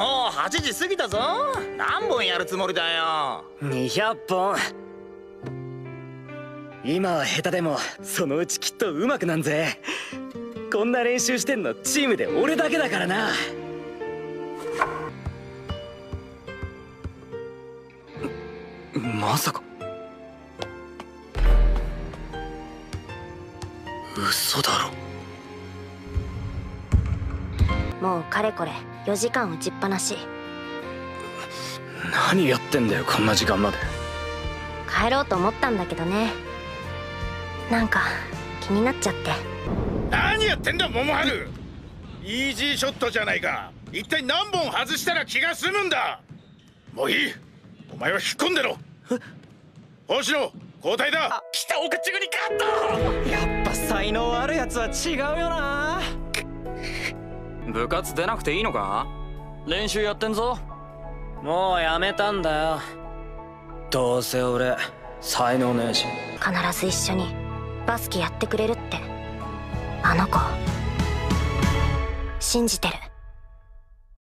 もう8時過ぎたぞ。何本やるつもりだよ。200本。今は下手でもそのうちきっと上手くなんぜ。こんな練習してんのチームで俺だけだからな。まさか。嘘だろもうかれこれ4時間打ちっぱなし。何やってんだよこんな時間まで。帰ろうと思ったんだけどね。なんか気になっちゃって。何やってんだ桃春。イージーショットじゃないか。一体何本外したら気が済むんだ。もういい。お前は引っ込んでろ。星野交代だ。北岡中に勝ったやっぱ才能あるやつは違うよな部活出なくていいのか？練習やってんぞ。もうやめたんだよ。どうせ俺才能ねえし。必ず一緒にバスケやってくれるって。あの子。信じてる